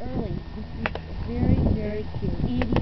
early. This is very, very cute.